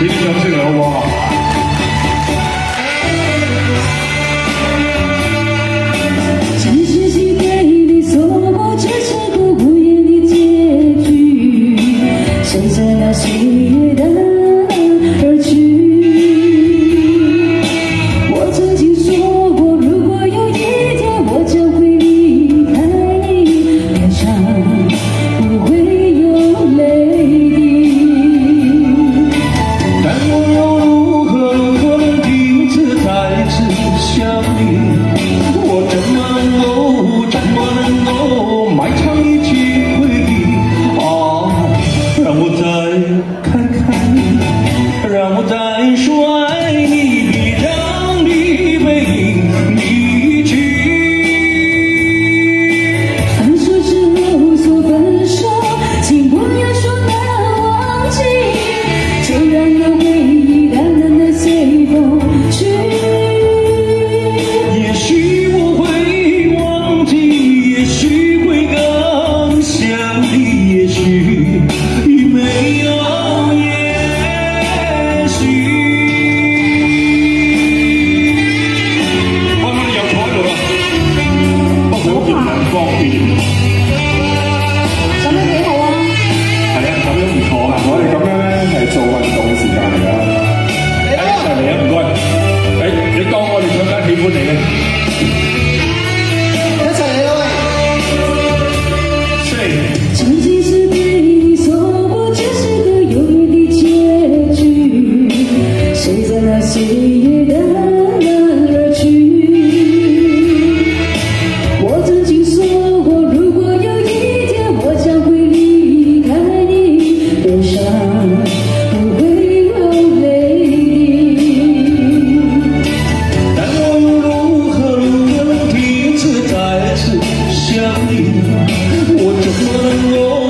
你啲掌声嚟好唔 come. 我怎么能够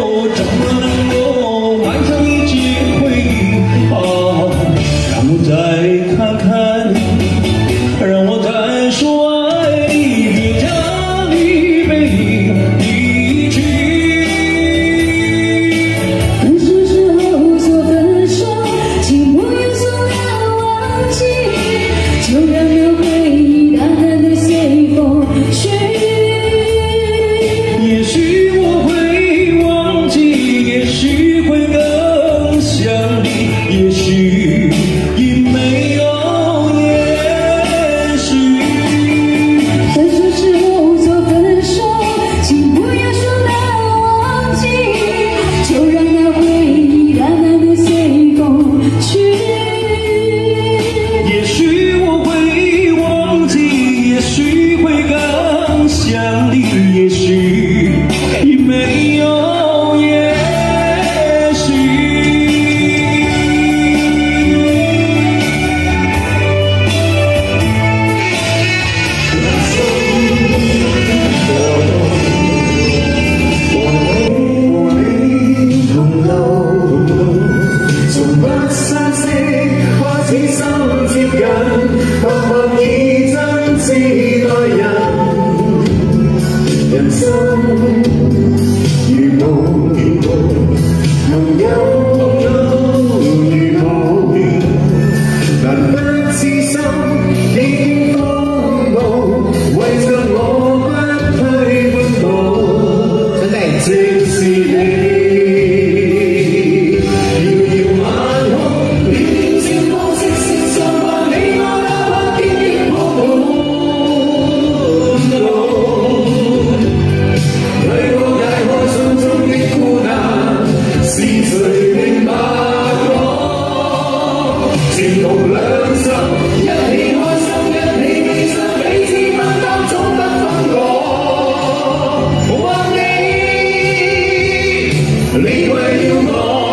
teu nome.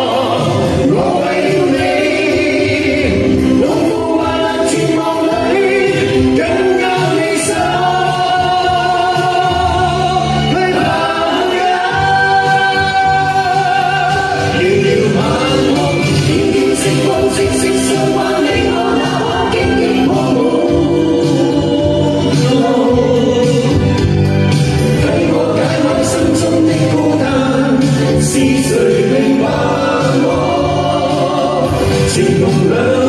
si l'on meurt.